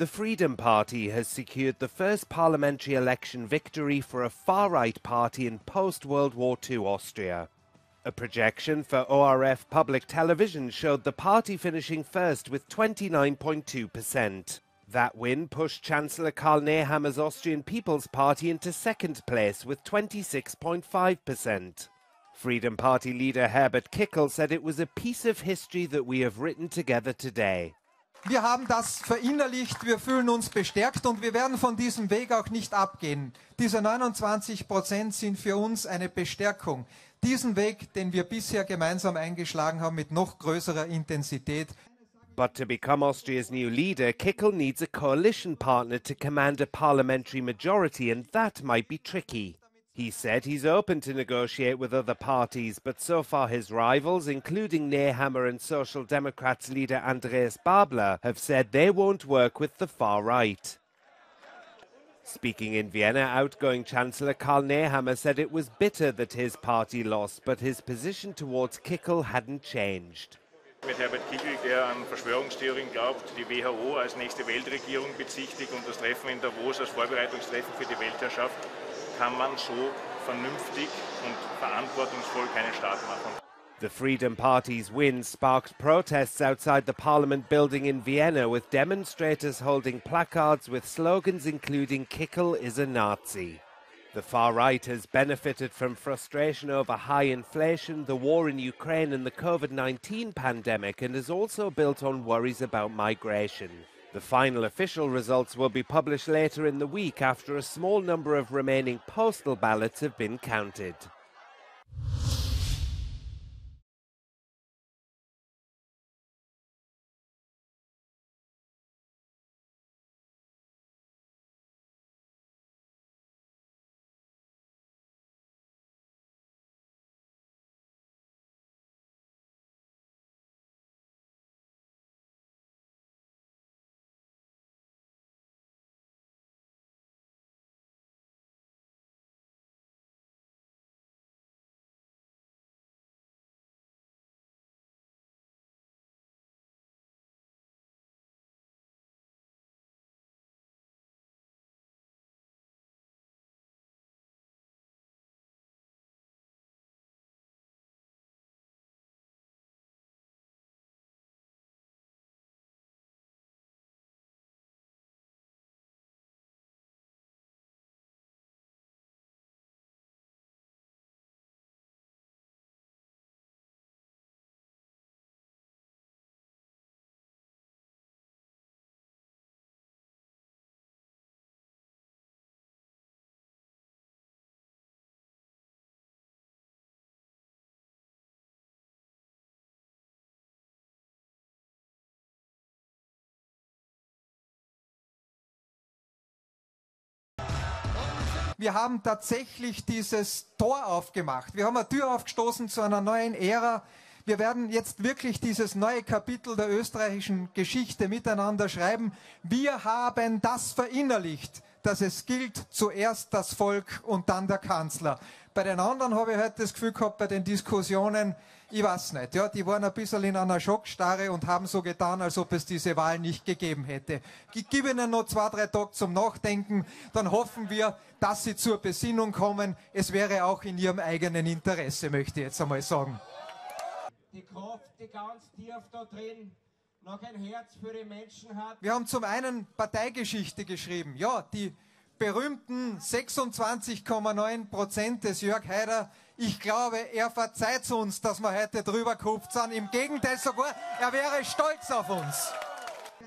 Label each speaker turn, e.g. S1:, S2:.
S1: The Freedom Party has secured the first parliamentary election victory for a far right party in post World War II Austria. A projection for ORF public television showed the party finishing first with 29.2%. That win pushed Chancellor Karl Nehammer's Austrian People's Party into second place with 26.5%. Freedom Party leader Herbert Kickl said it was a piece of history that we have written together today.
S2: Wir haben das verinnerlicht, wir fühlen uns bestärkt und wir werden von diesem Weg auch nicht abgehen. Diese 29 Prozent sind für uns eine Bestärkung. Diesen Weg, den wir bisher gemeinsam eingeschlagen haben, mit noch größerer Intensität.
S1: But to become Austria's new leader, Kickl needs a coalition partner to command a parliamentary majority, and that might be tricky. He said he's open to negotiate with other parties, but so far his rivals, including Nehammer and Social Democrats leader Andreas Babler, have said they won't work with the far right. Speaking in Vienna, outgoing Chancellor Karl Nehammer said it was bitter that his party lost, but his position towards Kickl hadn't changed.
S3: Mit Herbert Kickl, der an Verschwörungstheorien glaubt, die WHO als nächste Weltregierung bezichtigt und das Treffen in Davos als Vorbereitungstreffen für die Weltherrschaft kann man so vernünftig und verantwortungsvoll machen.
S1: The Freedom Party's win sparked protests outside the Parliament building in Vienna, with demonstrators holding placards with slogans including Kickl is a Nazi. The far right has benefited from frustration over high inflation, the war in Ukraine, and the COVID 19 pandemic, and has also built on worries about migration. The final official results will be published later in the week after a small number of remaining postal ballots have been counted.
S2: Wir haben tatsächlich dieses Tor aufgemacht. Wir haben eine Tür aufgestoßen zu einer neuen Ära. Wir werden jetzt wirklich dieses neue Kapitel der österreichischen Geschichte miteinander schreiben. Wir haben das verinnerlicht, dass es gilt zuerst das Volk und dann der Kanzler. Bei den anderen habe ich heute das Gefühl gehabt, bei den Diskussionen, ich weiß nicht, ja, die waren ein bisschen in einer Schockstarre und haben so getan, als ob es diese Wahl nicht gegeben hätte. Ich gebe Ihnen noch zwei, drei Tage zum Nachdenken, dann hoffen wir, dass Sie zur Besinnung kommen. Es wäre auch in Ihrem eigenen Interesse, möchte ich jetzt einmal sagen.
S4: Die Kraft, die ganz tief da drin noch ein Herz für die Menschen hat.
S2: Wir haben zum einen Parteigeschichte geschrieben. Ja, die berühmten 26,9 Prozent des Jörg Haider. Ich glaube, er verzeiht uns, dass wir heute drüber gehupft sind. Im Gegenteil sogar, er wäre stolz auf uns.